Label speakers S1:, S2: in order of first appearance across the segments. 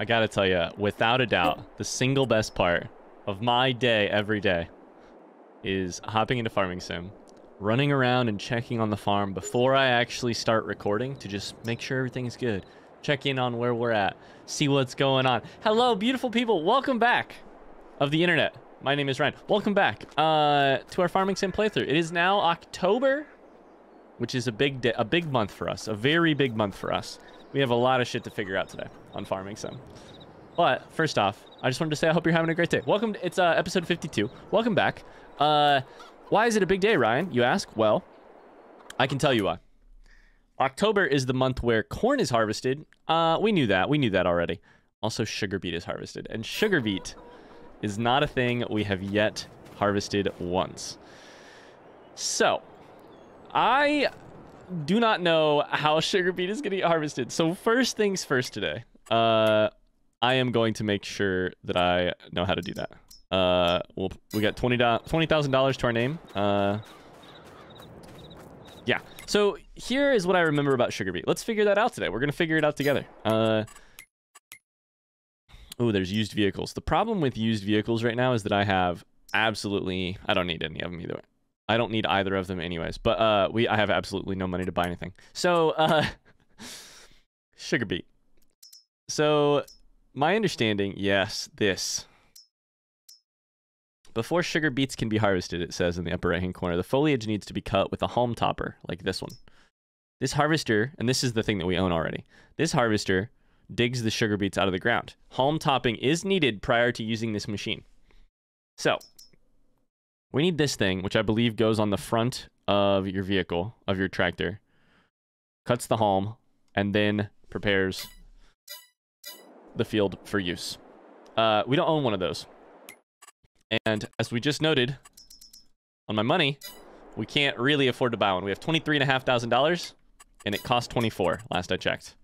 S1: I gotta tell you, without a doubt, the single best part of my day every day is hopping into Farming Sim, running around and checking on the farm before I actually start recording to just make sure everything's good. Check in on where we're at, see what's going on. Hello, beautiful people. Welcome back of the internet. My name is Ryan. Welcome back uh, to our Farming Sim playthrough. It is now October, which is a big day, a big month for us, a very big month for us. We have a lot of shit to figure out today on Farming Sim. But first off, I just wanted to say I hope you're having a great day. Welcome. To, it's uh, episode 52. Welcome back. Uh, why is it a big day, Ryan? You ask. Well, I can tell you why. October is the month where corn is harvested. Uh, we knew that. We knew that already. Also, sugar beet is harvested, and sugar beet is not a thing we have yet harvested once. So, I do not know how sugar beet is going to get harvested. So first things first today, uh, I am going to make sure that I know how to do that. Uh, we'll, we got twenty twenty thousand dollars to our name. Uh, yeah. So here is what I remember about sugar beet. Let's figure that out today. We're gonna figure it out together. Uh, oh, there's used vehicles. The problem with used vehicles right now is that I have absolutely I don't need any of them either. I don't need either of them anyways. But uh, we I have absolutely no money to buy anything. So uh, sugar beet. So my understanding, yes, this. Before sugar beets can be harvested, it says in the upper right hand corner, the foliage needs to be cut with a haulm topper, like this one. This harvester, and this is the thing that we own already, this harvester digs the sugar beets out of the ground. Haulm topping is needed prior to using this machine. So, we need this thing, which I believe goes on the front of your vehicle, of your tractor, cuts the haulm, and then prepares the field for use. Uh, we don't own one of those. And as we just noted, on my money, we can't really afford to buy one. We have $23,500, and it cost 24 last I checked.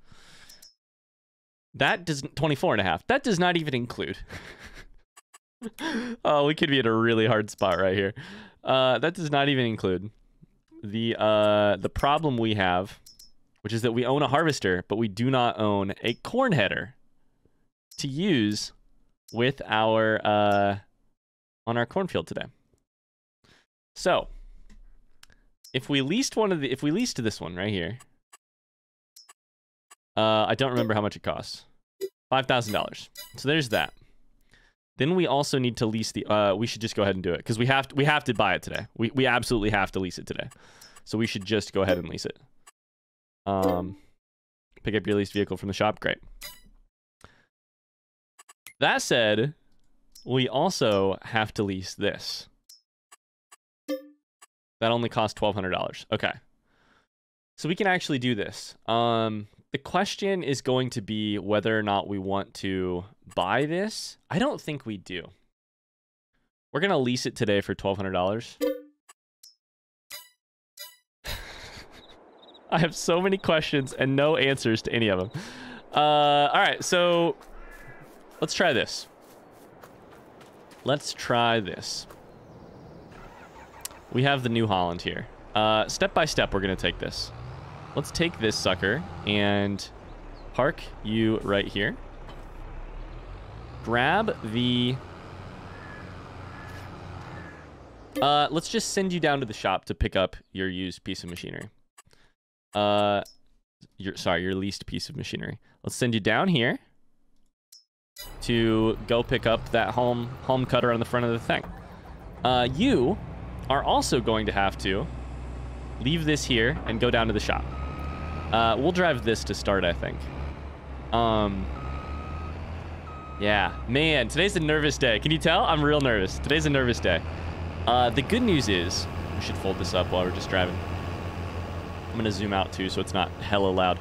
S1: That does 24 and a half. That does not even include. oh, we could be in a really hard spot right here. Uh, that does not even include the uh, the problem we have, which is that we own a harvester, but we do not own a corn header to use with our uh, on our cornfield today. So, if we leased one of the, if we leased to this one right here, uh, I don't remember how much it costs. Five thousand dollars. So there's that. Then we also need to lease the. Uh, we should just go ahead and do it because we have to, we have to buy it today. We we absolutely have to lease it today. So we should just go ahead and lease it. Um, pick up your leased vehicle from the shop. Great. That said, we also have to lease this. That only costs $1,200. Okay. So we can actually do this. Um, the question is going to be whether or not we want to buy this. I don't think we do. We're going to lease it today for $1,200. I have so many questions and no answers to any of them. Uh, all right, so let's try this. Let's try this. We have the New Holland here. Uh, step by step, we're going to take this. Let's take this sucker and park you right here. Grab the... Uh, let's just send you down to the shop to pick up your used piece of machinery. Uh, your sorry, your leased piece of machinery. Let's send you down here to go pick up that home haulm cutter on the front of the thing. Uh, you are also going to have to leave this here and go down to the shop. Uh, we'll drive this to start, I think. Um, yeah, man, today's a nervous day. Can you tell? I'm real nervous. Today's a nervous day. Uh, the good news is, we should fold this up while we're just driving. I'm gonna zoom out too, so it's not hella loud.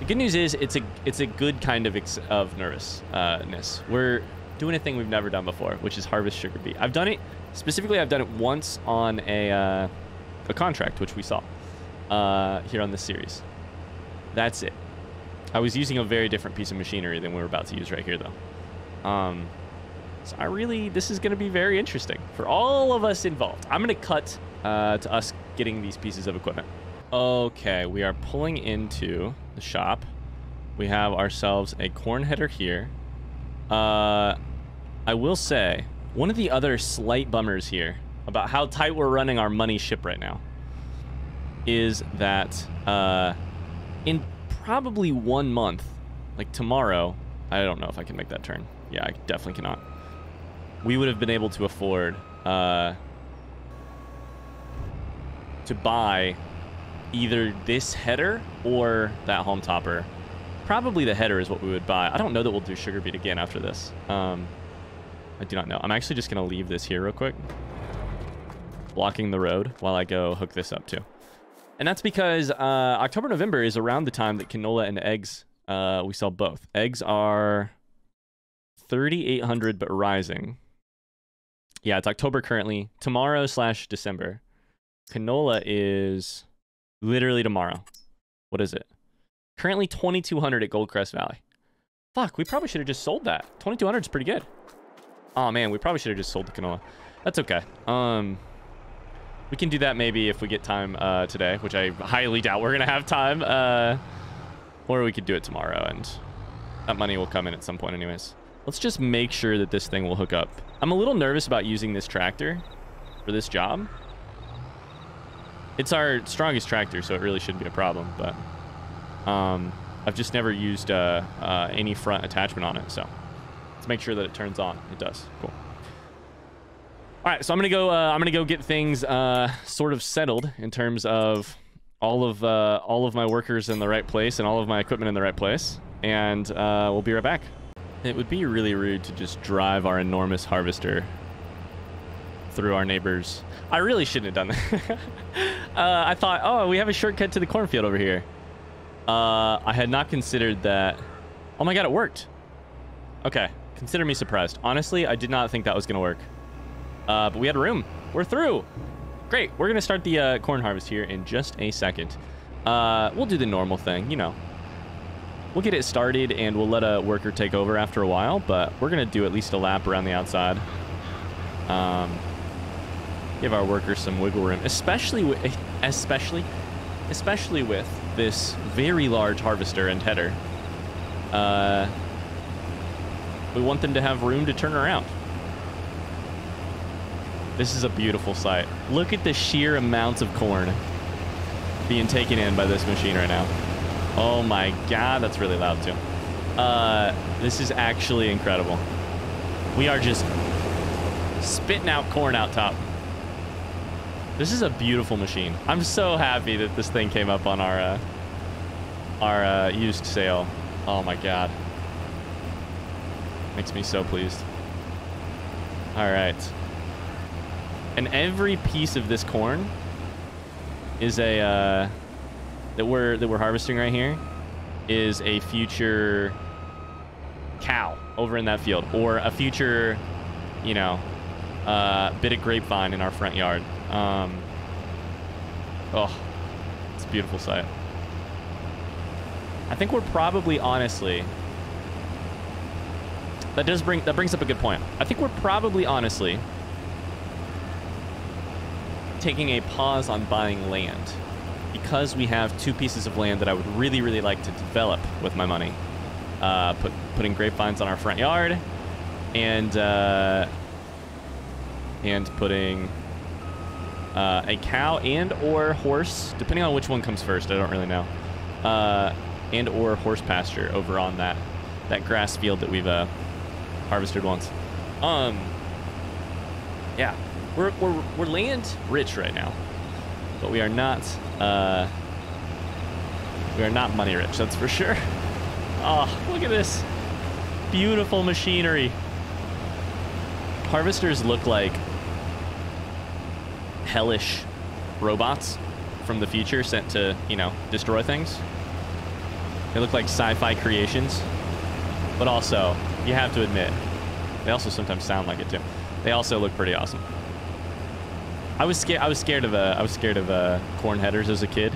S1: The good news is it's a it's a good kind of of nervousness. We're doing a thing we've never done before, which is harvest sugar beet. I've done it specifically. I've done it once on a uh, a contract, which we saw uh, here on this series. That's it. I was using a very different piece of machinery than we're about to use right here, though. Um, so I really, this is going to be very interesting for all of us involved. I'm going to cut uh, to us getting these pieces of equipment. Okay, we are pulling into the shop we have ourselves a corn header here. Uh, I will say, one of the other slight bummers here about how tight we're running our money ship right now is that uh, in probably one month, like tomorrow, I don't know if I can make that turn. Yeah, I definitely cannot. We would have been able to afford uh, to buy either this header or that home topper. Probably the header is what we would buy. I don't know that we'll do sugar beet again after this. Um, I do not know. I'm actually just going to leave this here real quick. Blocking the road while I go hook this up too. And that's because uh, October, November is around the time that canola and eggs, uh, we sell both. Eggs are 3,800 but rising. Yeah, it's October currently. Tomorrow slash December. Canola is literally tomorrow. What is it? Currently 2,200 at Goldcrest Valley. Fuck, we probably should have just sold that. 2,200 is pretty good. Oh man, we probably should have just sold the canola. That's okay. Um, we can do that maybe if we get time uh, today, which I highly doubt we're gonna have time. Uh, or we could do it tomorrow, and that money will come in at some point, anyways. Let's just make sure that this thing will hook up. I'm a little nervous about using this tractor for this job. It's our strongest tractor, so it really shouldn't be a problem, but um, I've just never used uh, uh, any front attachment on it, so let's make sure that it turns on. It does. Cool. All right, so I'm gonna go. Uh, I'm gonna go get things uh, sort of settled in terms of all of uh, all of my workers in the right place and all of my equipment in the right place, and uh, we'll be right back. It would be really rude to just drive our enormous harvester through our neighbors. I really shouldn't have done that. uh, I thought, oh, we have a shortcut to the cornfield over here. Uh, I had not considered that. Oh my god, it worked. Okay, consider me surprised. Honestly, I did not think that was going to work. Uh, but we had room. We're through. Great. We're going to start the uh, corn harvest here in just a second. Uh, we'll do the normal thing, you know. We'll get it started and we'll let a worker take over after a while, but we're going to do at least a lap around the outside. Um, give our workers some wiggle room, especially with, especially, especially with this very large harvester and header. Uh, we want them to have room to turn around. This is a beautiful sight. Look at the sheer amounts of corn being taken in by this machine right now. Oh my god, that's really loud too. Uh, this is actually incredible. We are just spitting out corn out top. This is a beautiful machine. I'm so happy that this thing came up on our uh, our uh, used sale. Oh my god. Makes me so pleased. All right. And every piece of this corn is a uh, that we're that we're harvesting right here is a future cow over in that field or a future, you know, uh, bit of grapevine in our front yard. Um, oh, it's a beautiful sight. I think we're probably honestly that does bring that brings up a good point. I think we're probably honestly taking a pause on buying land because we have two pieces of land that I would really, really like to develop with my money. Uh, put putting grapevines on our front yard, and uh, and putting uh, a cow and or horse, depending on which one comes first. I don't really know. Uh, and or horse pasture over on that that grass field that we've uh, harvested once. Um, yeah, we're, we're, we're land rich right now, but we are not, uh, we are not money rich, that's for sure. Oh, look at this beautiful machinery. Harvesters look like hellish robots from the future sent to, you know, destroy things. They look like sci-fi creations, but also, you have to admit, they also sometimes sound like it too. They also look pretty awesome. I was scared. I was scared of uh, I was scared of uh, corn headers as a kid.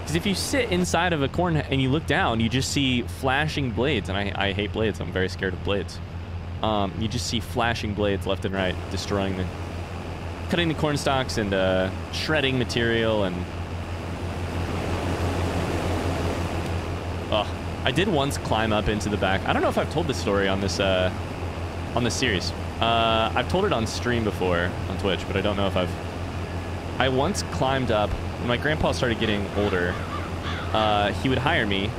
S1: Because if you sit inside of a corn and you look down, you just see flashing blades, and I, I hate blades. I'm very scared of blades. Um, you just see flashing blades left and right, destroying the, cutting the corn stalks and uh, shredding material and. Oh, I did once climb up into the back. I don't know if I've told this story on this uh, on this series. Uh, I've told it on stream before on Twitch, but I don't know if I've. I once climbed up when my grandpa started getting older. Uh, he would hire me.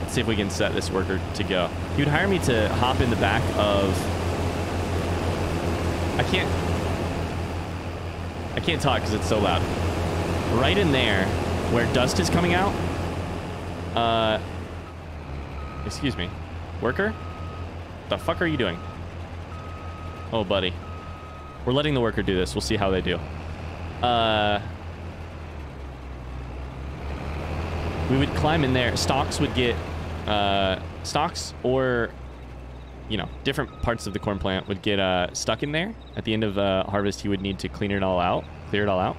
S1: Let's see if we can set this worker to go. He would hire me to hop in the back of. I can't. I can't talk because it's so loud. Right in there, where dust is coming out. Uh, excuse me, worker. The fuck are you doing? Oh, buddy. We're letting the worker do this. We'll see how they do. Uh, we would climb in there. Stalks would get uh, stalks or you know different parts of the corn plant would get uh, stuck in there. At the end of uh, harvest, he would need to clean it all out, clear it all out.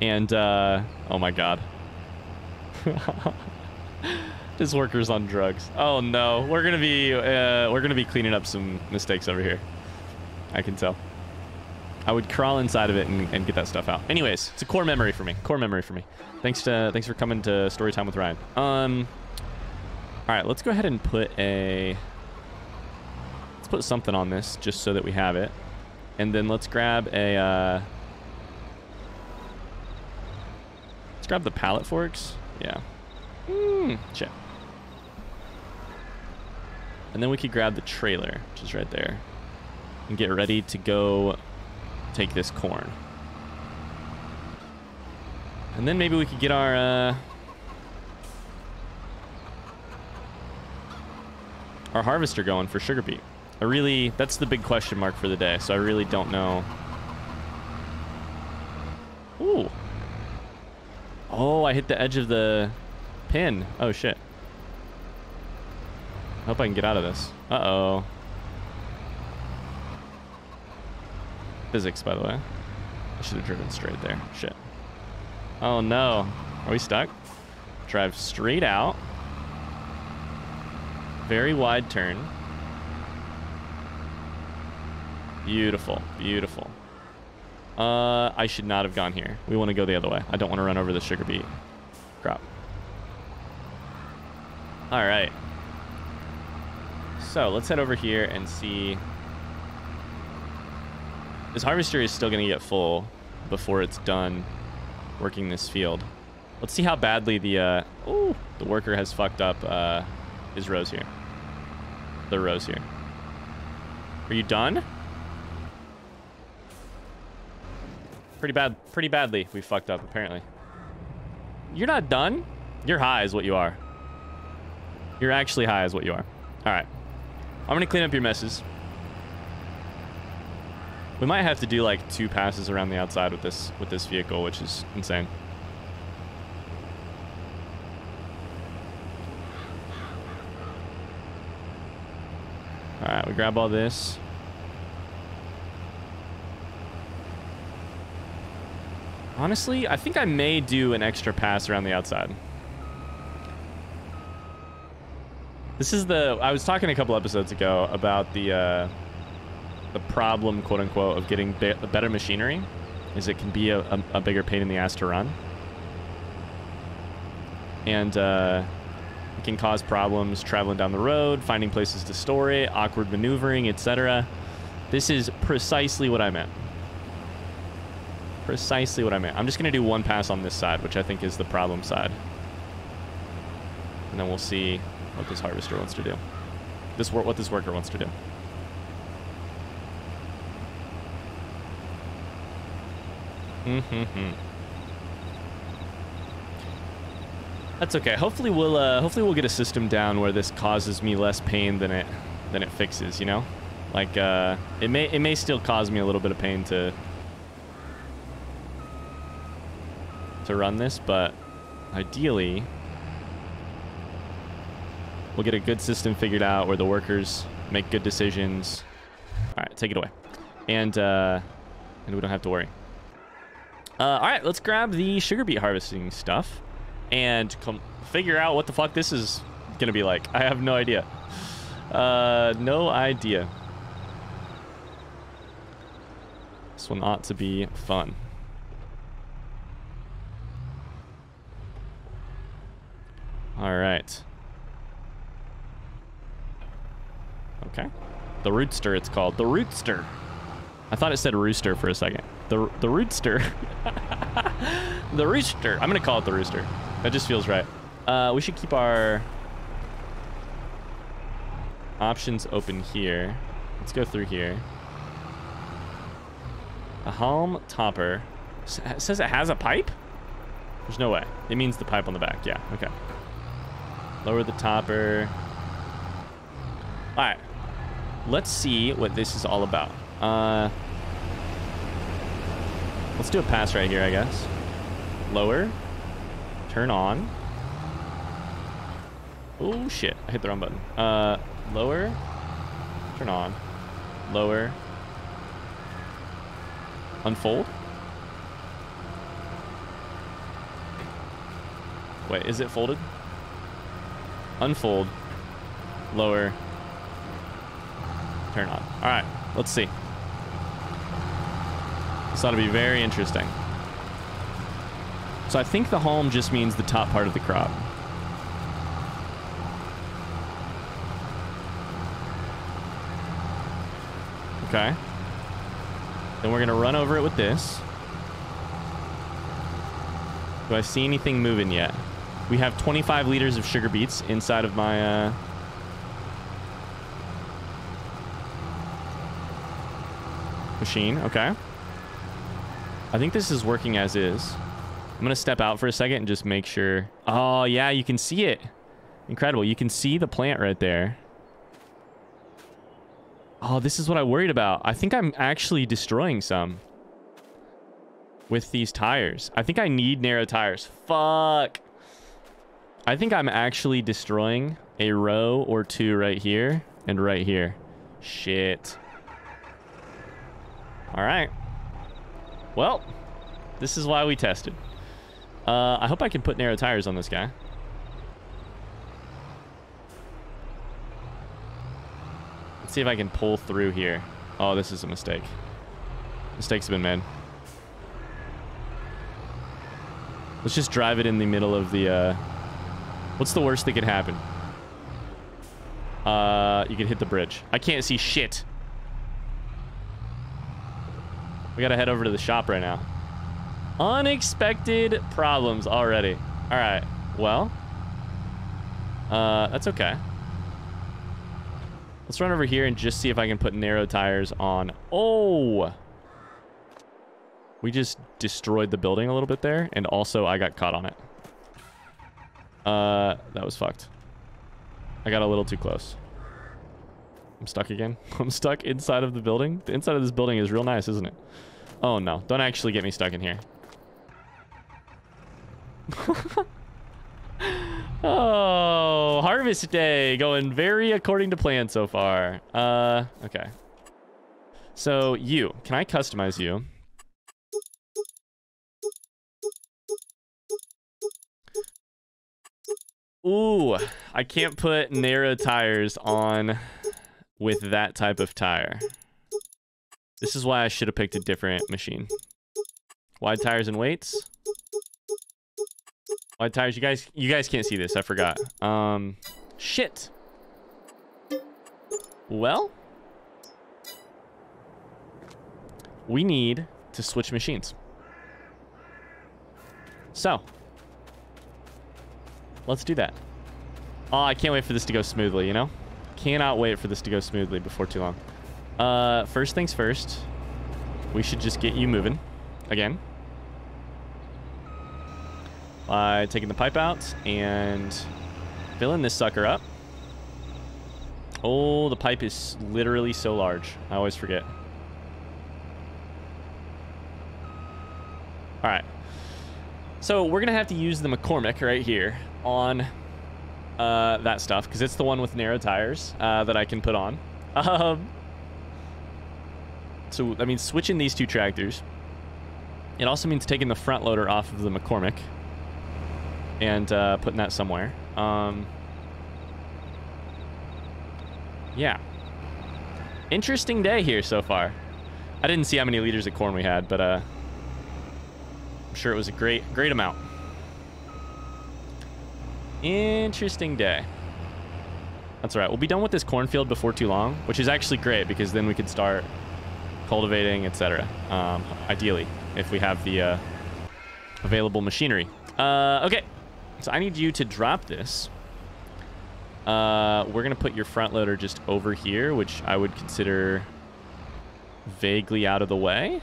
S1: And uh, oh my god, this worker's on drugs. Oh no, we're gonna be uh, we're gonna be cleaning up some mistakes over here. I can tell. I would crawl inside of it and, and, get that stuff out. Anyways, it's a core memory for me. Core memory for me. Thanks to thanks for coming to Storytime with Ryan. Um, all right, let's go ahead and put a let's put something on this just so that we have it, and then let's grab a uh, let's grab the pallet forks. Yeah. Hmm. Check. And then we could grab the trailer, which is right there, and get ready to go take this corn. And then maybe we could get our, uh, our harvester going for sugar beet. I really, that's the big question mark for the day, so I really don't know. Ooh. Oh, I hit the edge of the pin. Oh, shit. I hope I can get out of this. Uh-oh. Physics, by the way. I should have driven straight there. Shit. Oh, no. Are we stuck? Drive straight out. Very wide turn. Beautiful. Beautiful. Uh, I should not have gone here. We want to go the other way. I don't want to run over the sugar beet. Crap. All right. So let's head over here and see. This harvester is still going to get full before it's done working this field. Let's see how badly the uh, ooh, the worker has fucked up uh, his rows here. The rows here. Are you done? Pretty bad, pretty badly we fucked up, apparently. You're not done? You're high is what you are. You're actually high is what you are. All right. I'm to clean up your messes. We might have to do like two passes around the outside with this with this vehicle, which is insane. All right, we grab all this. Honestly, I think I may do an extra pass around the outside. This is the... I was talking a couple episodes ago about the... Uh, the problem, quote unquote, of getting be better machinery is it can be a, a, a, bigger pain in the ass to run. And uh, it can cause problems traveling down the road, finding places to store it, awkward maneuvering, etc. This is precisely what I meant. Precisely what I meant. I'm just going to do one pass on this side, which I think is the problem side. And then we'll see what this harvester wants to do. This what this worker wants to do. That's okay. Hopefully we'll uh, hopefully we'll get a system down where this causes me less pain than it than it fixes. You know, like uh, it may it may still cause me a little bit of pain to to run this, but ideally we'll get a good system figured out where the workers make good decisions. All right, take it away, and uh, and we don't have to worry. Uh, all right, let's grab the sugar beet harvesting stuff and figure out what the fuck this is going to be like. I have no idea. Uh, no idea. This one ought to be fun. All right. Okay. The rootster, it's called. The rootster. I thought it said rooster for a second. The, the rootster. the rooster. I'm going to call it the rooster. That just feels right. Uh, we should keep our options open here. Let's go through here. A Haulm topper. It says it has a pipe? There's no way. It means the pipe on the back. Yeah, okay. Lower the topper. All right. Let's see what this is all about. Uh, let's do a pass right here, I guess. Lower. Turn on. Oh, shit. I hit the wrong button. Uh, lower. Turn on. Lower. Unfold. Wait, is it folded? Unfold. Lower. Turn on. All right, let's see. Ought to be very interesting. So I think the Haulm just means the top part of the crop. Okay. Then we're going to run over it with this. Do I see anything moving yet? We have 25 liters of sugar beets inside of my... Uh... Machine, okay. I think this is working as is. I'm going to step out for a second and just make sure. Oh, yeah, you can see it. Incredible. You can see the plant right there. Oh, this is what I worried about. I think I'm actually destroying some with these tires. I think I need narrow tires. Fuck. I think I'm actually destroying a row or two right here and right here. Shit. All right. Well, this is why we tested. Uh, I hope I can put narrow tires on this guy. Let's see if I can pull through here. Oh, this is a mistake. Mistakes have been made. Let's just drive it in the middle of the, uh... What's the worst that could happen? Uh, you can hit the bridge. I can't see shit. We gotta head over to the shop right now. Unexpected problems already. Alright, well. Uh, that's okay. Let's run over here and just see if I can put narrow tires on. Oh! We just destroyed the building a little bit there, and also I got caught on it. Uh, that was fucked. I got a little too close. I'm stuck again. I'm stuck inside of the building. The inside of this building is real nice, isn't it? Oh no, don't actually get me stuck in here. Oh, harvest day going very according to plan so far. Uh, okay. So you, can I customize you? Ooh, I can't put narrow tires on with that type of tire. This is why I should have picked a different machine. Wide tires and weights. Wide tires. You guys, you guys can't see this. I forgot. Um, shit. Well, we need to switch machines. So, let's do that. Oh, I can't wait for this to go smoothly, you know? Cannot wait for this to go smoothly before too long. Uh, first things first, we should just get you moving again by taking the pipe out and filling this sucker up. Oh, the pipe is literally so large. I always forget. All right. So we're going to have to use the McCormick right here on uh, that stuff because it's the one with narrow tires uh, that I can put on. Um, so, I mean, switching these two tractors. It also means taking the front loader off of the McCormick and uh, putting that somewhere. Um, yeah. Interesting day here so far. I didn't see how many liters of corn we had, but uh, I'm sure it was a great, great amount. Interesting day. That's all right. We'll be done with this cornfield before too long, which is actually great because then we could start cultivating, etc. Um, ideally, if we have the uh, available machinery. Uh, okay, so I need you to drop this. Uh, we're going to put your front loader just over here, which I would consider vaguely out of the way.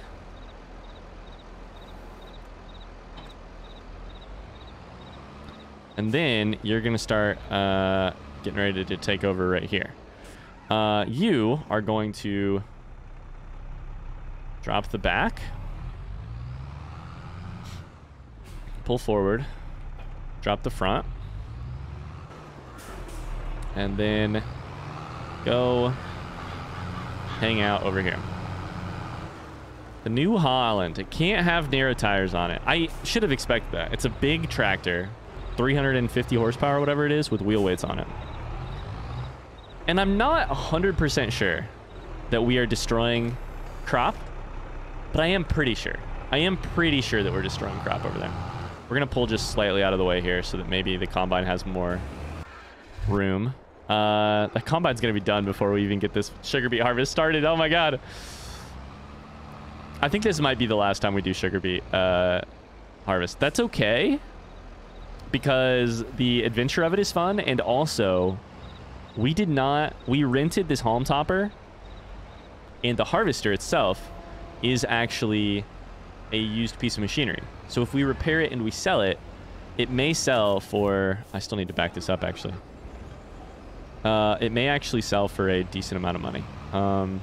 S1: And then you're going to start uh, getting ready to take over right here. Uh, you are going to drop the back. Pull forward. Drop the front. And then go hang out over here. The New Holland. It can't have narrow tires on it. I should have expected that. It's a big tractor. 350 horsepower, whatever it is, with wheel weights on it. And I'm not 100% sure that we are destroying crop, but I am pretty sure. I am pretty sure that we're destroying crop over there. We're going to pull just slightly out of the way here so that maybe the combine has more room. Uh, the combine's going to be done before we even get this sugar beet harvest started. Oh my god. I think this might be the last time we do sugar beet uh, harvest. That's okay because the adventure of it is fun and also we did not we rented this haulm topper and the harvester itself is actually a used piece of machinery. So if we repair it and we sell it it may sell for i still need to back this up actually. Uh, it may actually sell for a decent amount of money. Um,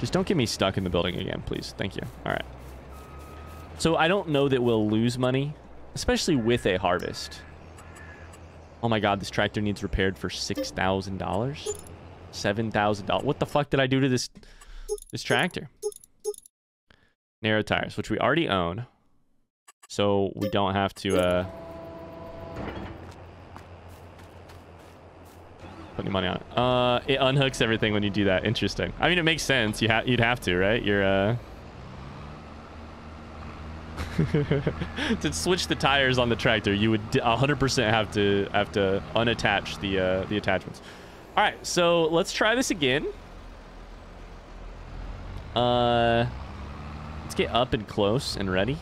S1: just don't get me stuck in the building again please. Thank you. All right. So i don't know that we'll lose money especially with a harvest. Oh my god, this tractor needs repaired for $6,000? $7,000. What the fuck did I do to this this tractor? Narrow tires, which we already own. So we don't have to uh put any money on it. Uh it unhooks everything when you do that. Interesting. I mean it makes sense. You have you'd have to, right? You're uh to switch the tires on the tractor, you would 100% have to have to unattach the uh, the attachments. All right, so let's try this again. Uh, let's get up and close and ready,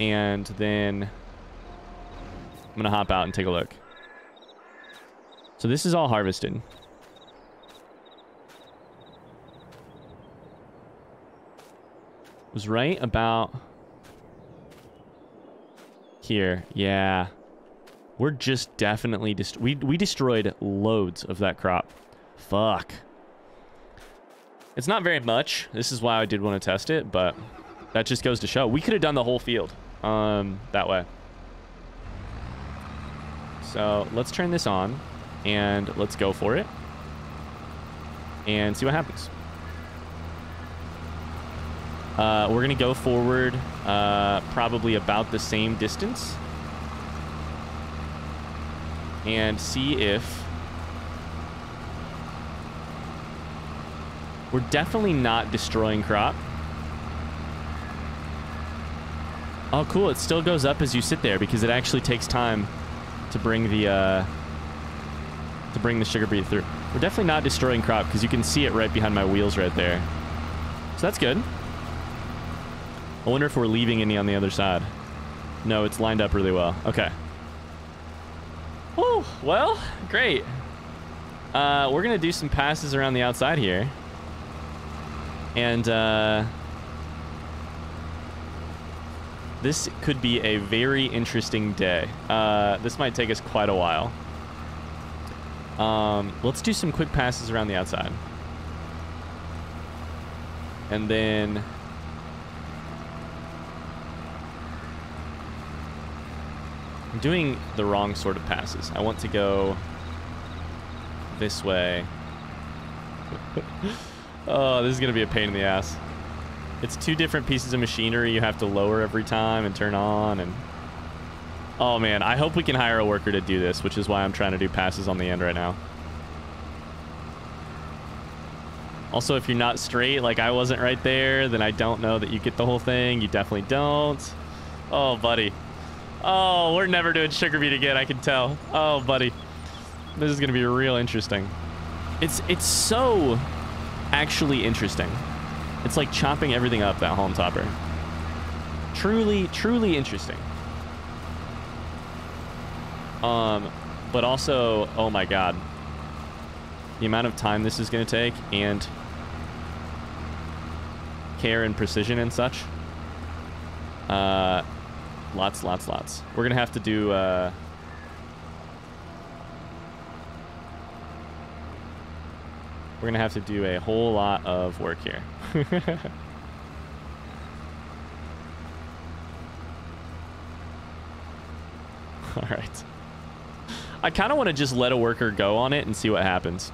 S1: and then I'm gonna hop out and take a look. So this is all harvested. Was right about here. Yeah. We're just definitely... Dest we, we destroyed loads of that crop. Fuck. It's not very much. This is why I did want to test it, but that just goes to show. We could have done the whole field um, that way. So let's turn this on and let's go for it and see what happens. Uh, we're going to go forward uh, probably about the same distance. And see if... We're definitely not destroying crop. Oh, cool. It still goes up as you sit there because it actually takes time to bring the... Uh, to bring the sugar beet through. We're definitely not destroying crop because you can see it right behind my wheels right there. So that's good. I wonder if we're leaving any on the other side. No, it's lined up really well. Okay. Oh, well, great. Uh, we're going to do some passes around the outside here. And uh, this could be a very interesting day. Uh, this might take us quite a while. Um, let's do some quick passes around the outside. And then I'm doing the wrong sort of passes. I want to go this way. oh, this is going to be a pain in the ass. It's two different pieces of machinery you have to lower every time and turn on. and Oh, man. I hope we can hire a worker to do this, which is why I'm trying to do passes on the end right now. Also, if you're not straight, like I wasn't right there, then I don't know that you get the whole thing. You definitely don't. Oh, buddy. Oh, we're never doing sugar beet again, I can tell. Oh, buddy. This is going to be real interesting. It's it's so actually interesting. It's like chopping everything up, that home topper. Truly, truly interesting. Um, but also, oh my god. The amount of time this is going to take and care and precision and such. Uh, lots, lots, lots. We're going to have to do... Uh, we're going to have to do a whole lot of work here. All right. I kind of want to just let a worker go on it and see what happens.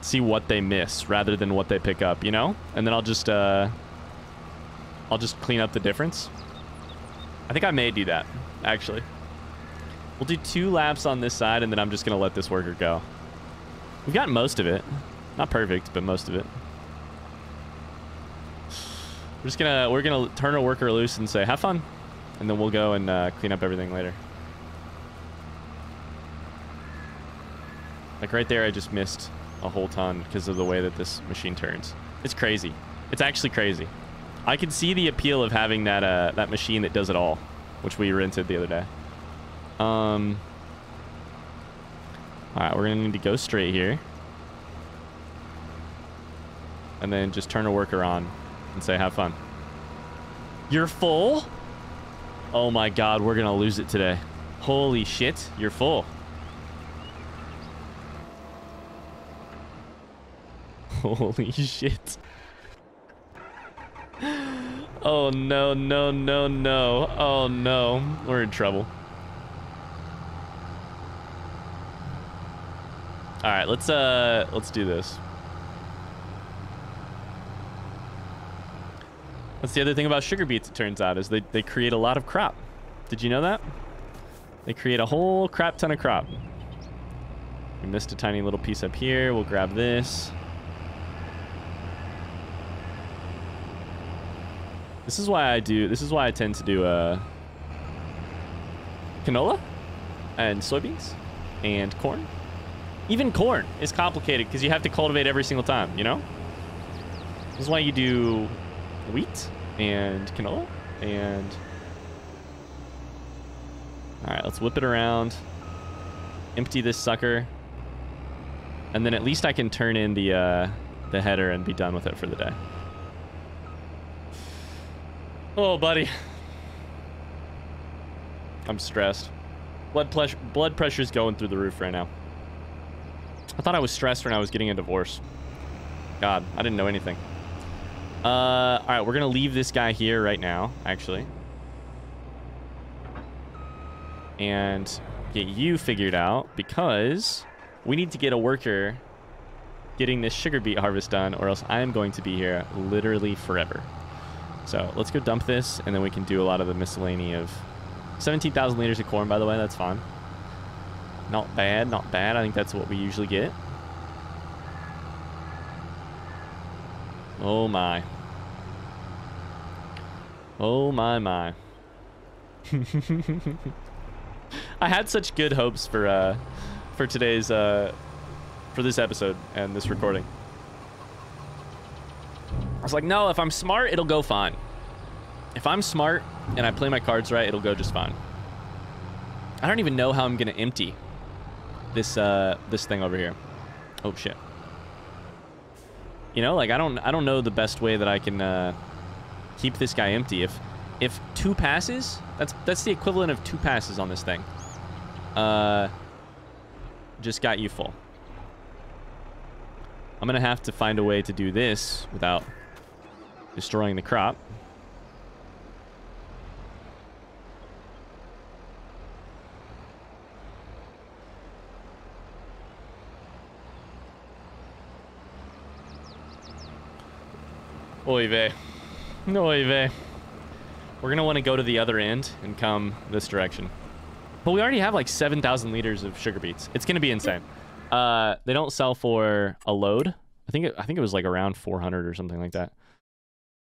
S1: See what they miss rather than what they pick up, you know? And then I'll just, uh... I'll just clean up the difference. I think I may do that, actually. We'll do two laps on this side, and then I'm just going to let this worker go. We've got most of it. Not perfect, but most of it. We're just gonna we're gonna turn a worker loose and say have fun, and then we'll go and uh, clean up everything later. Like right there, I just missed a whole ton because of the way that this machine turns. It's crazy. It's actually crazy. I can see the appeal of having that uh, that machine that does it all, which we rented the other day. Um. All right, we're gonna need to go straight here, and then just turn a worker on and say, have fun. You're full? Oh my god, we're gonna lose it today. Holy shit, you're full. Holy shit. Oh no, no, no, no. Oh no. We're in trouble. Alright, let's uh let's do this. That's the other thing about sugar beets, it turns out, is they, they create a lot of crop. Did you know that? They create a whole crap ton of crop. We missed a tiny little piece up here. We'll grab this. This is why I do, this is why I tend to do uh, canola and soybeans and corn. Even corn is complicated because you have to cultivate every single time, you know? This is why you do wheat and canola and all right let's whip it around empty this sucker and then at least I can turn in the uh, the header and be done with it for the day oh buddy. I'm stressed. Blood pressure blood pressure's going through the roof right now. I thought I was stressed when I was getting a divorce. God I didn't know anything. Uh, all right, we're going to leave this guy here right now, actually. And get you figured out because we need to get a worker getting this sugar beet harvest done or else I am going to be here literally forever. So let's go dump this and then we can do a lot of the miscellany of 17,000 liters of corn, by the way. That's fine. Not bad, not bad. I think that's what we usually get. Oh my. Oh my my. I had such good hopes for uh for today's uh for this episode and this recording. I was like, no, if I'm smart, it'll go fine. If I'm smart and I play my cards right, it'll go just fine. I don't even know how I'm gonna empty this uh this thing over here. Oh shit. You know, like I don't I don't know the best way that I can uh keep this guy empty. If if two passes, that's that's the equivalent of two passes on this thing. Uh, just got you full. I'm gonna have to find a way to do this without destroying the crop. Oy vey. Oy vey. We're going to want to go to the other end and come this direction. But we already have like 7,000 liters of sugar beets. It's going to be insane. Uh, they don't sell for a load. I think it, I think it was like around 400 or something like that.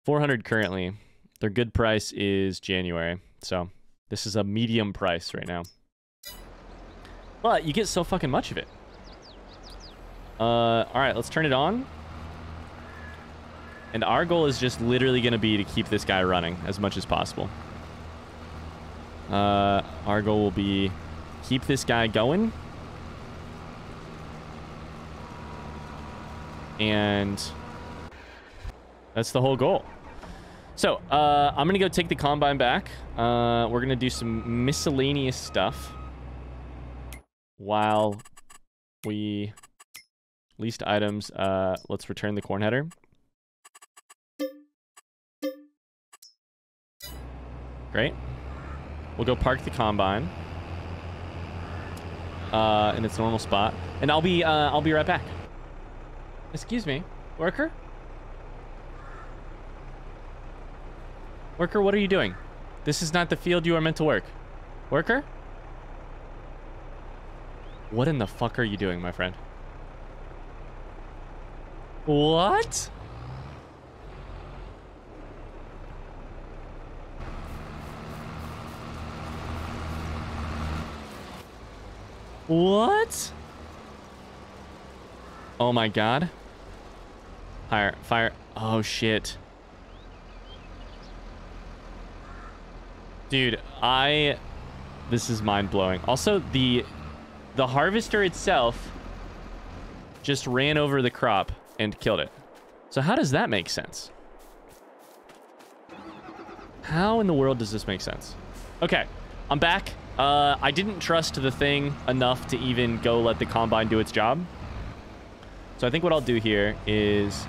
S1: 400 currently. Their good price is January. So This is a medium price right now. But you get so fucking much of it. Uh, all right, let's turn it on. And our goal is just literally going to be to keep this guy running as much as possible. Uh, our goal will be keep this guy going. And that's the whole goal. So, uh, I'm going to go take the Combine back. Uh, we're going to do some miscellaneous stuff while we least items. Uh, let's return the corn header. Great. We'll go park the combine uh, in its normal spot, and I'll be uh, I'll be right back. Excuse me, worker. Worker, what are you doing? This is not the field you are meant to work. Worker? What in the fuck are you doing, my friend? What? What? Oh my god. Fire, fire. Oh shit. Dude, I... This is mind-blowing. Also, the the harvester itself just ran over the crop and killed it. So how does that make sense? How in the world does this make sense? Okay, I'm back. Uh, I didn't trust the thing enough to even go let the combine do its job. So I think what I'll do here is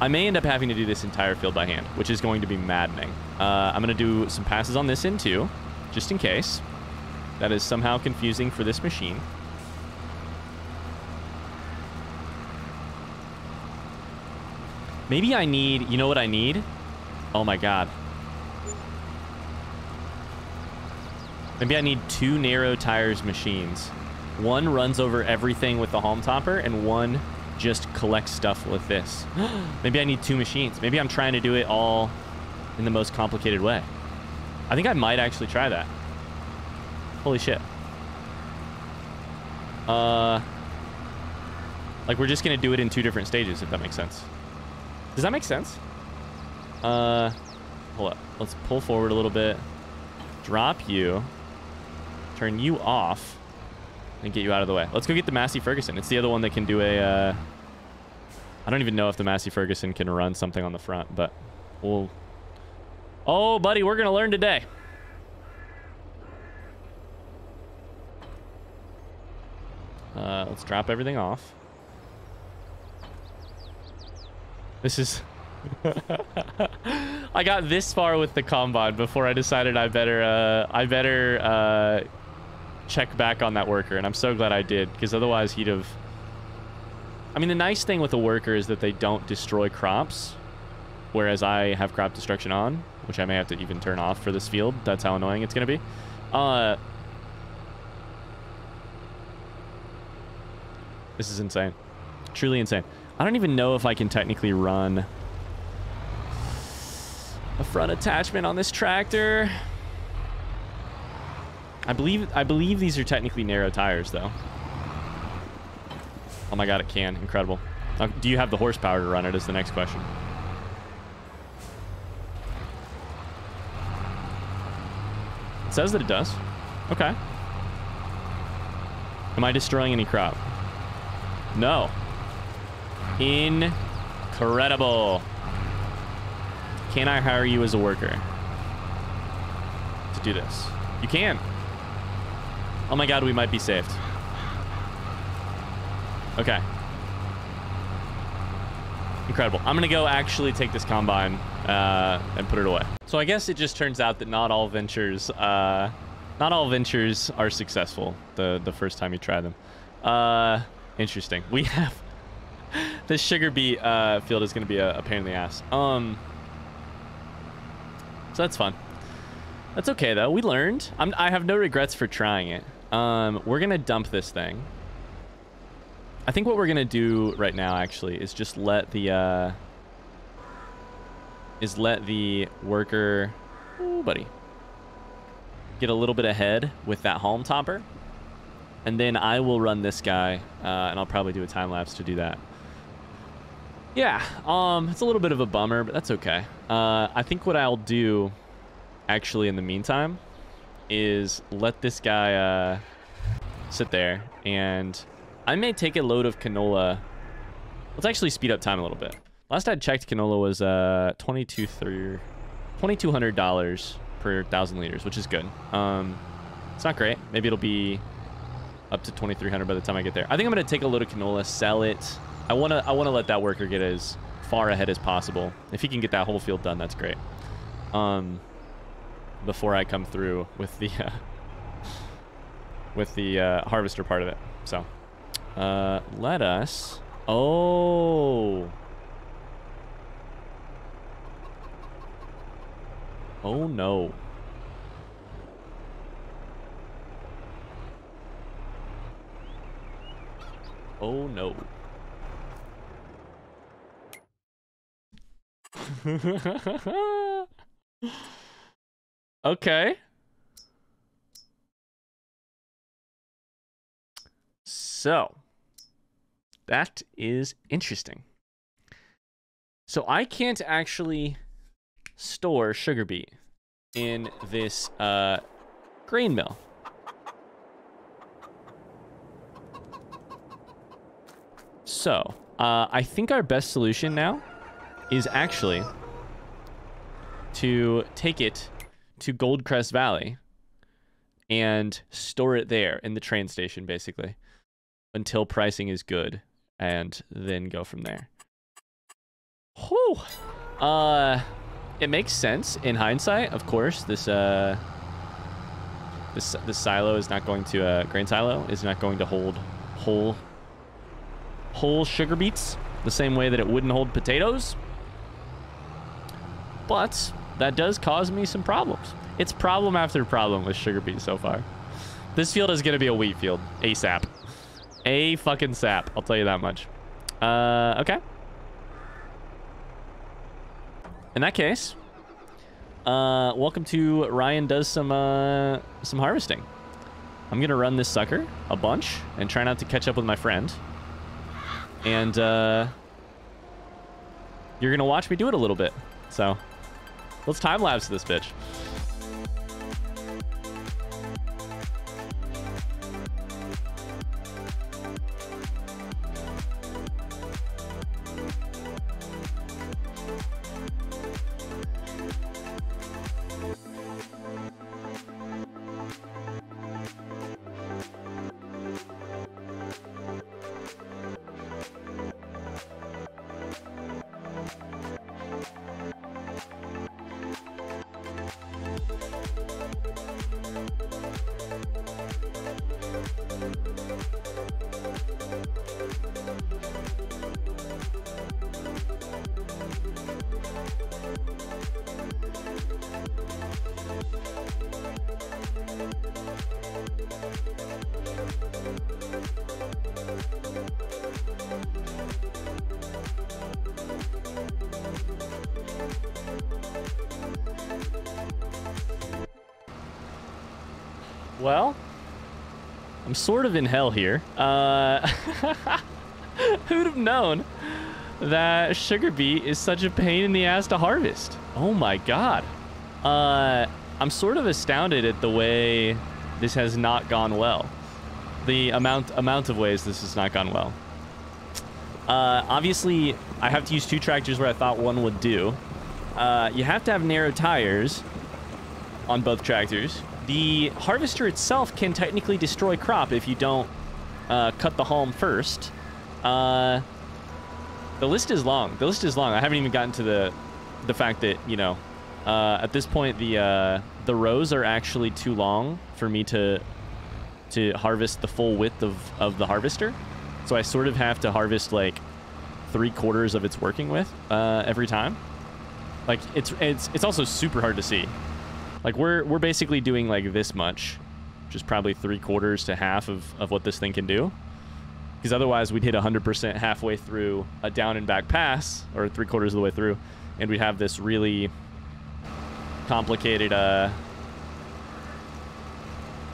S1: I may end up having to do this entire field by hand, which is going to be maddening. Uh, I'm going to do some passes on this end too, just in case. That is somehow confusing for this machine. Maybe I need, you know what I need? Oh my god. Maybe I need two narrow tires machines. One runs over everything with the haulm topper and one just collect stuff with this. Maybe I need two machines. Maybe I'm trying to do it all in the most complicated way. I think I might actually try that. Holy shit. Uh, like we're just gonna do it in two different stages, if that makes sense. Does that make sense? Uh, hold up. Let's pull forward a little bit. Drop you. Turn you off. And get you out of the way. Let's go get the Massey Ferguson. It's the other one that can do a, uh... I don't even know if the Massey Ferguson can run something on the front, but we'll... Oh, buddy, we're gonna learn today. Uh, let's drop everything off. This is... I got this far with the combine before I decided I better, uh, I better, uh, check back on that worker. And I'm so glad I did, because otherwise he'd have... I mean, the nice thing with a worker is that they don't destroy crops, whereas I have crop destruction on, which I may have to even turn off for this field. That's how annoying it's going to be. Uh, This is insane. Truly insane. I don't even know if I can technically run a front attachment on this tractor. I believe I believe these are technically narrow tires though. Oh my god, it can. Incredible. Uh, do you have the horsepower to run it is the next question. It says that it does. Okay. Am I destroying any crop? No. Incredible. Can I hire you as a worker to do this? You can. Oh my god, we might be saved. Okay. Incredible. I'm going to go actually take this combine uh, and put it away. So I guess it just turns out that not all ventures, uh, not all ventures are successful the, the first time you try them. Uh, Interesting. We have this sugar beet uh, field is going to be a, a, pain in the ass. Um, so that's fun. That's okay though. We learned. I'm, I have no regrets for trying it. Um, we're gonna dump this thing. I think what we're gonna do right now actually is just let the uh, is let the worker, ooh, buddy, get a little bit ahead with that Haulm Topper. And then I will run this guy, uh, and I'll probably do a time lapse to do that. Yeah, um, it's a little bit of a bummer, but that's okay. Uh, I think what I'll do, actually, in the meantime, is let this guy uh, sit there, and I may take a load of canola. Let's actually speed up time a little bit. Last I checked, canola was uh, $2,200 per thousand liters, which is good. Um, it's not great. Maybe it'll be up to 2,300 by the time I get there. I think I'm gonna take a load of canola, sell it. I wanna I wanna let that worker get as far ahead as possible. If he can get that whole field done, that's great. Um, before I come through with the uh, with the uh, harvester part of it. So, uh, let us. Oh. Oh no. Oh no. okay. So, that is interesting. So I can't actually store sugar beet in this uh, grain mill. So, uh, I think our best solution now is actually to take it to Goldcrest Valley and store it there in the train station, basically, until pricing is good, and then go from there. Whew. Uh, it makes sense in hindsight, of course. This uh, this this silo is not going to uh, grain silo is not going to hold whole whole sugar beets the same way that it wouldn't hold potatoes. But that does cause me some problems. It's problem after problem with sugar beets so far. This field is going to be a wheat field ASAP. A fucking sap. I'll tell you that much. Uh, okay. In that case, uh, welcome to Ryan does some uh, some harvesting. I'm gonna run this sucker a bunch and try not to catch up with my friend. And uh, you're gonna watch me do it a little bit. So let's time lapse this bitch. In hell here. Uh, who'd have known that sugar beet is such a pain in the ass to harvest? Oh my god. Uh, I'm sort of astounded at the way this has not gone well. The amount amount of ways this has not gone well. Uh, obviously, I have to use two tractors where I thought one would do. Uh, you have to have narrow tires on both tractors. The harvester itself can technically destroy crop if you don't uh, cut the haulm first. Uh, the list is long. The list is long. I haven't even gotten to the the fact that you know uh, at this point the uh, the rows are actually too long for me to to harvest the full width of of the harvester. So I sort of have to harvest like three quarters of its working width uh, every time. Like it's it's it's also super hard to see. Like we're we're basically doing like this much, which is probably three quarters to half of, of what this thing can do. Because otherwise we'd hit 100% halfway through a down and back pass, or three quarters of the way through, and we'd have this really complicated uh,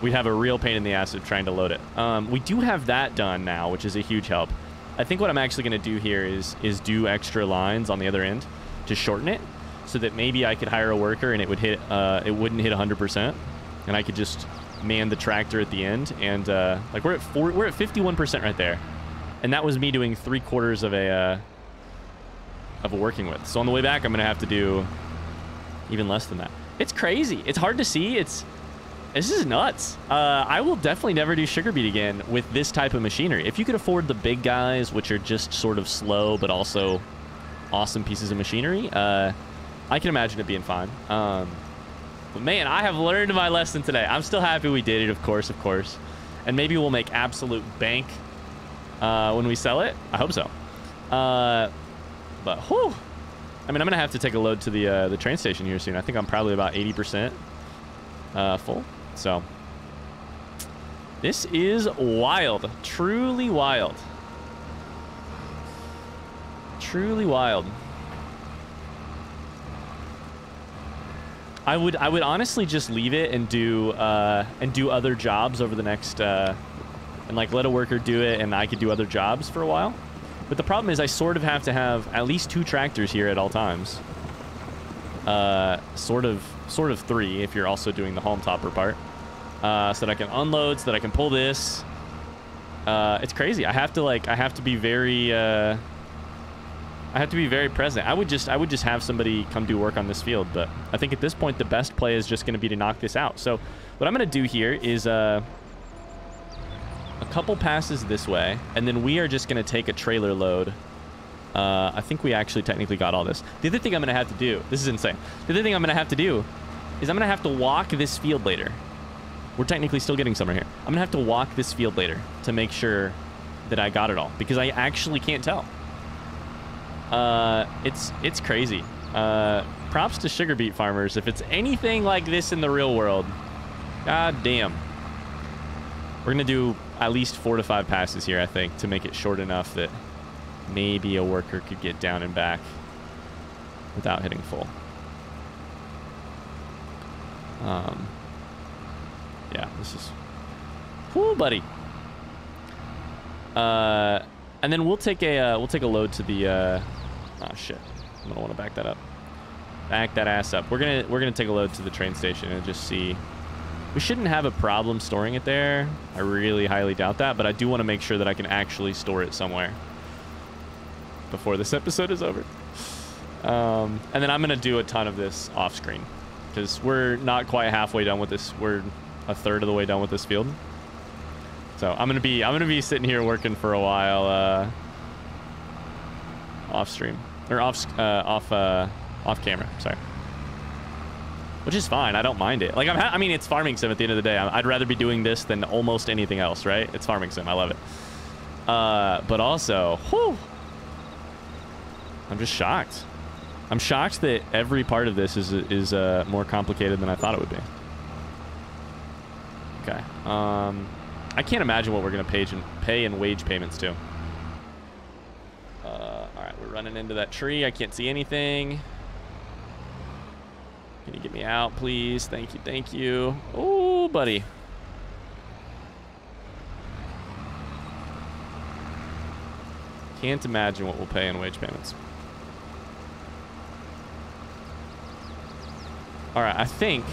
S1: we'd have a real pain in the ass of trying to load it. Um, we do have that done now, which is a huge help. I think what I'm actually going to do here is is do extra lines on the other end to shorten it, so that maybe I could hire a worker and it would hit uh, it wouldn't hit 100%, and I could just man the tractor at the end. And uh, like we're at four, we're at 51% right there, and that was me doing three quarters of a uh, of a working width. So on the way back, I'm going to have to do even less than that. It's crazy. It's hard to see. It's this is nuts. Uh, I will definitely never do sugar beet again with this type of machinery. If you could afford the big guys, which are just sort of slow but also awesome pieces of machinery, uh, I can imagine it being fine. Um, but man, I have learned my lesson today. I'm still happy we did it, of course, of course. And maybe we'll make absolute bank uh, when we sell it. I hope so. Uh, but whew, I mean, I'm gonna have to take a load to the uh, the train station here soon. I think I'm probably about 80% uh, full. So this is wild, truly wild, truly wild. I would I would honestly just leave it and do uh, and do other jobs over the next uh, and like let a worker do it and I could do other jobs for a while. But the problem is I sort of have to have at least two tractors here at all times. Uh, sort of sort of three if you're also doing the haulm topper part. Uh, so that I can unload, so that I can pull this. Uh, it's crazy. I have to like I have to be very uh, I have to be very present. I would just I would just have somebody come do work on this field, but I think at this point the best play is just going to be to knock this out. So what I'm going to do here is uh, a couple passes this way, and then we are just going to take a trailer load. Uh, I think we actually technically got all this. The other thing I'm going to have to do, this is insane. The other thing I'm going to have to do is I'm going to have to walk this field later. We're technically still getting somewhere here. I'm going to have to walk this field later to make sure that I got it all because I actually can't tell. Uh, it's it's crazy. Uh, props to sugar beet farmers. If it's anything like this in the real world, god damn. We're gonna do at least four to five passes here, I think, to make it short enough that maybe a worker could get down and back without hitting full. Um, yeah, this is, Cool, buddy. Uh, and then we'll take a uh, we'll take a load to the. Uh, oh shit! I'm gonna want to back that up. Back that ass up. We're gonna we're gonna take a load to the train station and just see. We shouldn't have a problem storing it there. I really highly doubt that, but I do want to make sure that I can actually store it somewhere before this episode is over. Um, and then I'm gonna do a ton of this off screen because we're not quite halfway done with this. We're a third of the way done with this field. So I'm gonna be I'm gonna be sitting here working for a while uh, off stream or off uh, off uh, off camera. Sorry, which is fine. I don't mind it. Like I'm I mean it's farming sim at the end of the day. I'd rather be doing this than almost anything else. Right? It's farming sim. I love it. Uh, but also, whew, I'm just shocked. I'm shocked that every part of this is is uh, more complicated than I thought it would be. Okay. Um, I can't imagine what we're to pay, pay in wage payments to. Uh, all right, we're running into that tree. I can't see anything. Can you get me out, please? Thank you, thank you. Oh, buddy. Can't imagine what we'll pay in wage payments. All right, I think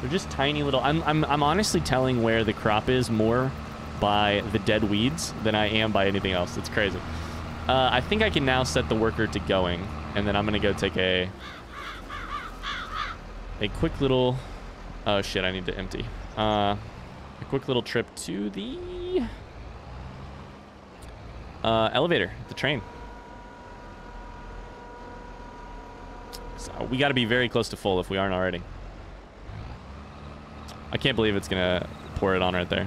S1: they're just tiny little... I'm, I'm, I'm honestly telling where the crop is more by the dead weeds than I am by anything else. It's crazy. Uh, I think I can now set the worker to going, and then I'm going to go take a... A quick little... Oh, shit, I need to empty. Uh, a quick little trip to the... Uh, elevator, the train. So we got to be very close to full if we aren't already. I can't believe it's going to pour it on right there.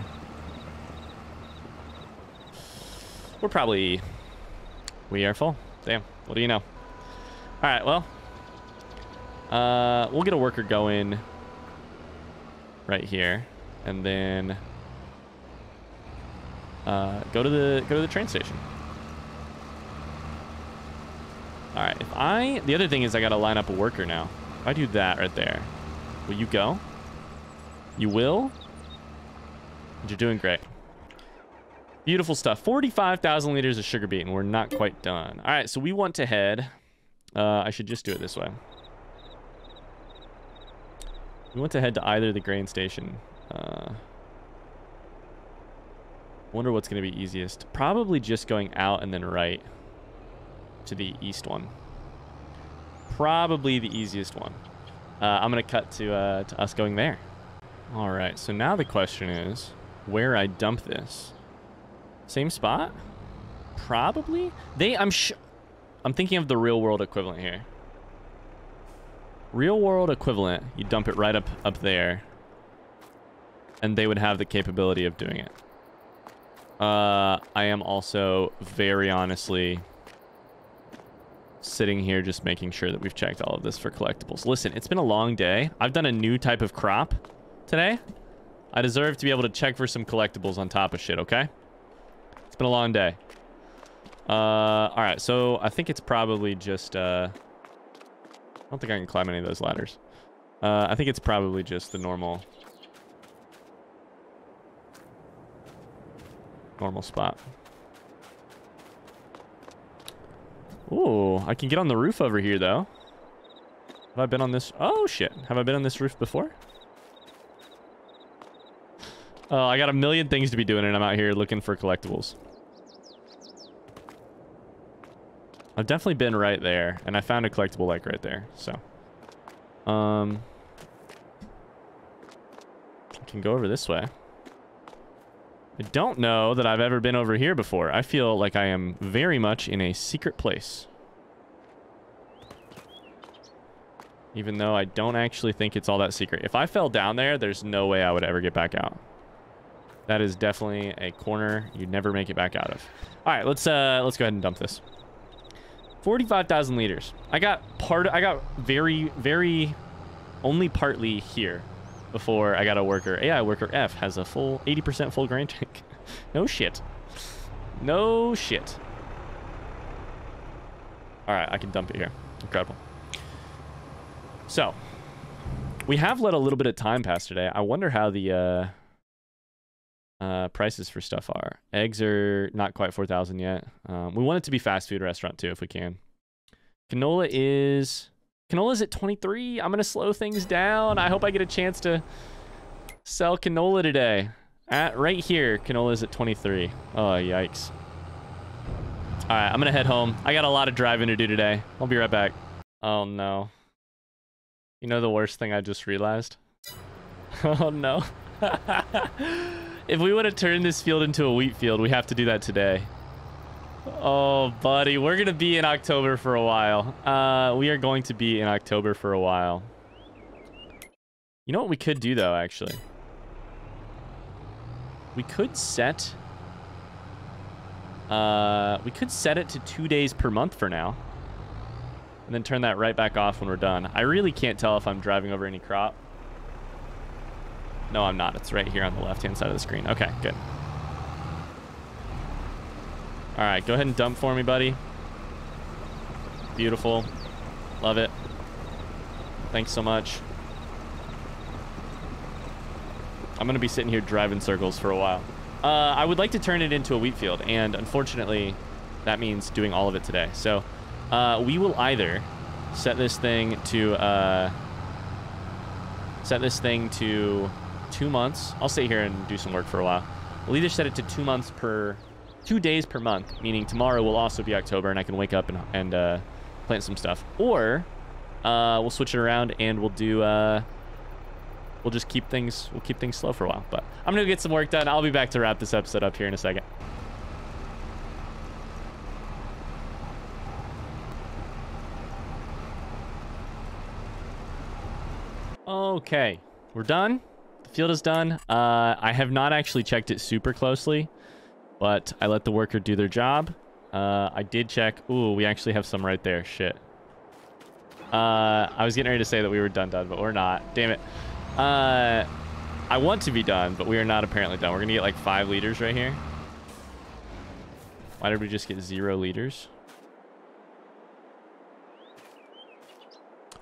S1: We're probably... We are full. Damn. What do you know? All right, well. Uh, we'll get a worker going right here. And then... Uh, go to the go to the train station. All right. If I the other thing is I got to line up a worker now. If I do that right there, will you go? You will? You're doing great. Beautiful stuff. 45,000 liters of sugar beet, and we're not quite done. All right, so we want to head... Uh, I should just do it this way. We want to head to either the grain station. Uh, wonder what's going to be easiest. Probably just going out and then right to the east one. Probably the easiest one. Uh, I'm going to cut to, uh, to us going there. All right, so now the question is where I dump this. Same spot? Probably. They, I'm sh I'm thinking of the real world equivalent here. Real world equivalent, you dump it right up, up there. And they would have the capability of doing it. Uh, I am also very honestly sitting here just making sure that we've checked all of this for collectibles. Listen, it's been a long day. I've done a new type of crop today. I deserve to be able to check for some collectibles on top of shit, okay? It's been a long day. Uh, all right, so I think it's probably just, uh... I don't think I can climb any of those ladders. Uh, I think it's probably just the normal... Normal spot. Ooh, I can get on the roof over here, though. Have I been on this? Oh, shit. Have I been on this roof before? Oh, I got a million things to be doing, and I'm out here looking for collectibles. I've definitely been right there, and I found a collectible like right there, so. Um, I can go over this way. I don't know that I've ever been over here before. I feel like I am very much in a secret place. Even though I don't actually think it's all that secret. If I fell down there, there's no way I would ever get back out. That is definitely a corner you'd never make it back out of. All right, let's uh let's go ahead and dump this. 45,000 liters. I got part I got very very only partly here before I got a worker. AI worker F has a full 80% full grain tank. no shit. No shit. All right, I can dump it here. Incredible. So, we have let a little bit of time pass today. I wonder how the uh uh, prices for stuff are. Eggs are not quite 4,000 yet. Um, we want it to be fast food restaurant too, if we can. Canola is... Canola's at 23. I'm to slow things down. I hope I get a chance to sell canola today. At right here, canola is at 23. Oh, yikes. All right, I'm to head home. I got a lot of driving to do today. I'll be right back. Oh, no. You know the worst thing I just realized? oh, no. If we want to turn this field into a wheat field, we have to do that today. Oh, buddy, we're going to be in October for a while. Uh, we are going to be in October for a while. You know what we could do, though, actually? We could set... Uh, we could set it to two days per month for now. And then turn that right back off when we're done. I really can't tell if I'm driving over any crop. No, I'm not. It's right here on the left-hand side of the screen. Okay, good. All right, go ahead and dump for me, buddy. Beautiful. Love it. Thanks so much. I'm going to be sitting here driving circles for a while. Uh, I would like to turn it into a wheat field, and unfortunately, that means doing all of it today. So uh, we will either set this thing to... Uh, set this thing to two months. I'll stay here and do some work for a while. We'll either set it to two months per, two days per month, meaning tomorrow will also be October and I can wake up and, and uh, plant some stuff. Or uh, we'll switch it around and we'll do, uh, we'll just keep things, we'll keep things slow for a while. But I'm going to get some work done. I'll be back to wrap this episode up here in a second. Okay, we're done field is done. Uh, I have not actually checked it super closely, but I let the worker do their job. Uh, I did check. Ooh, we actually have some right there. Shit. Uh, I was getting ready to say that we were done done, but we're not. Damn it. Uh, I want to be done, but we are not apparently done. We're going to get like five liters right here. Why did we just get zero liters?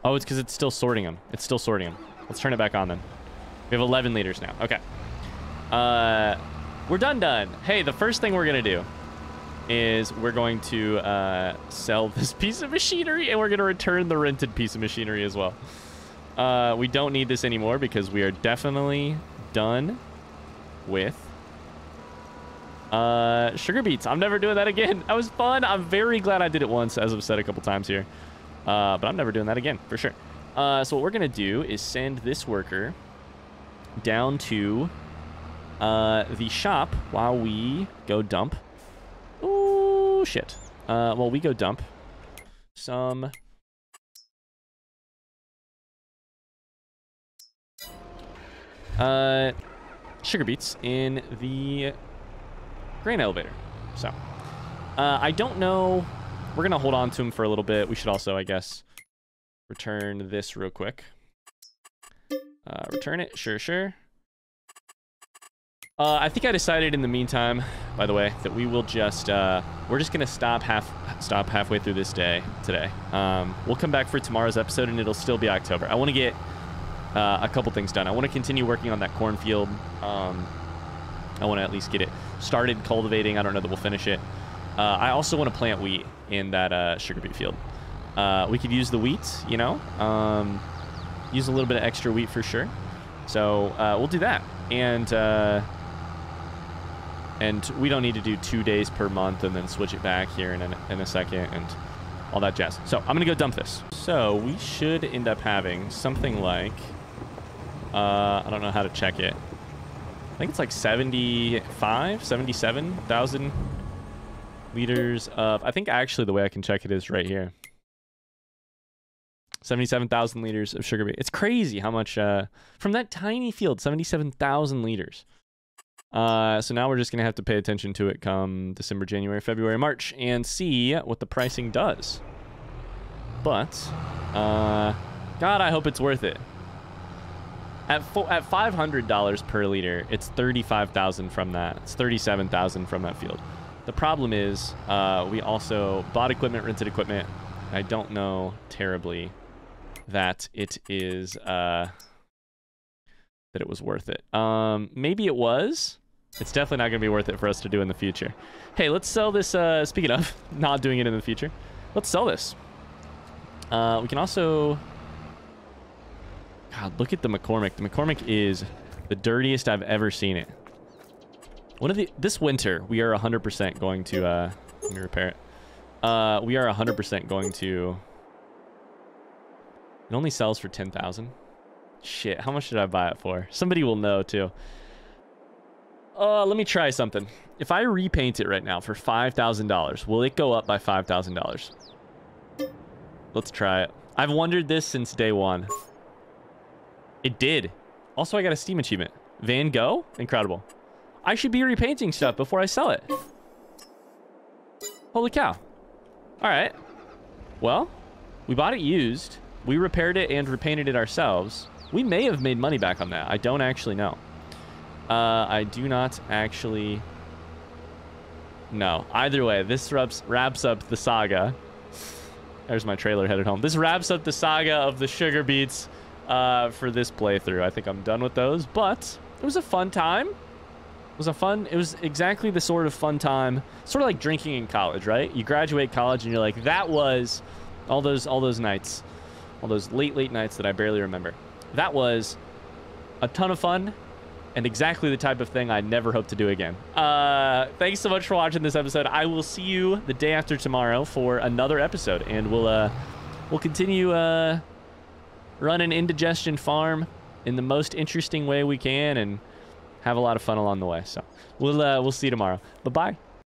S1: Oh, it's because it's still sorting them. It's still sorting them. Let's turn it back on then. We have 11 liters now. Okay. Uh, we're done done. Hey, the first thing we're going to do is we're going to uh, sell this piece of machinery and we're going to return the rented piece of machinery as well. Uh, we don't need this anymore because we are definitely done with uh, sugar beets. I'm never doing that again. That was fun. I'm very glad I did it once, as I've said a couple times here. Uh, but I'm never doing that again, for sure. Uh, so what we're going to do is send this worker down to uh, the shop while we go dump. Oh, shit. Uh, well, we go dump some... Uh, sugar beets in the grain elevator. So, uh, I don't know. We're going to hold on to them for a little bit. We should also, I guess, return this real quick. Uh, return it. Sure, sure. Uh, I think I decided in the meantime, by the way, that we will just uh, we're just gonna stop half stop halfway through this day today. Um, we'll come back for tomorrow's episode, and it'll still be October. I want to get uh, a couple things done. I want to continue working on that cornfield. Um, I want to at least get it started cultivating. I don't know that we'll finish it. Uh, I also want to plant wheat in that uh, sugar beet field. Uh, we could use the wheat, you know, um, use a little bit of extra wheat for sure. So uh, we'll do that. And uh, and we don't need to do two days per month and then switch it back here in a, in a second and all that jazz. So I'm going to go dump this. So we should end up having something like, uh, I don't know how to check it. I think it's like 75, 77,000 liters of, I think actually the way I can check it is right here. 77,000 liters of sugar beet. It's crazy how much, uh, from that tiny field, 77,000 liters. Uh, so now we're just going to have to pay attention to it come December, January, February, March, and see what the pricing does. But, uh, God, I hope it's worth it. At, at $500 per liter, it's 35000 from that. It's 37000 from that field. The problem is uh, we also bought equipment, rented equipment. I don't know terribly that it is... Uh, that it was worth it. Um, maybe it was. It's definitely not going to be worth it for us to do in the future. Hey, let's sell this. Uh, speaking of not doing it in the future, let's sell this. Uh, we can also... God, look at the McCormick. The McCormick is the dirtiest I've ever seen it. One of the... This winter, we are 100% going to... Uh, let me repair it. Uh, we are 100% going to... It only sells for 10000 Shit, how much did I buy it for? Somebody will know, too. Uh, let me try something. If I repaint it right now for $5,000, will it go up by $5,000? Let's try it. I've wondered this since day one. It did. Also, I got a Steam achievement. Van Gogh? Incredible. I should be repainting stuff before I sell it. Holy cow. All right. Well, we bought it used. We repaired it and repainted it ourselves. We may have made money back on that. I don't actually know. Uh, I do not actually... No. Either way, this wraps, wraps up the saga. There's my trailer headed home. This wraps up the saga of the sugar beets uh, for this playthrough. I think I'm done with those, but it was a fun time. It was a fun, it was exactly the sort of fun time, sort of like drinking in college, right? You graduate college and you're like, that was all those, all those nights, all those late, late nights that I barely remember. That was a ton of fun and exactly the type of thing I never hope to do again. Uh, thanks so much for watching this episode. I will see you the day after tomorrow for another episode, and we'll uh, we'll continue uh, running Indigestion Farm in the most interesting way we can, and have a lot of fun along the way. So we'll uh, we'll see you tomorrow. Bye bye.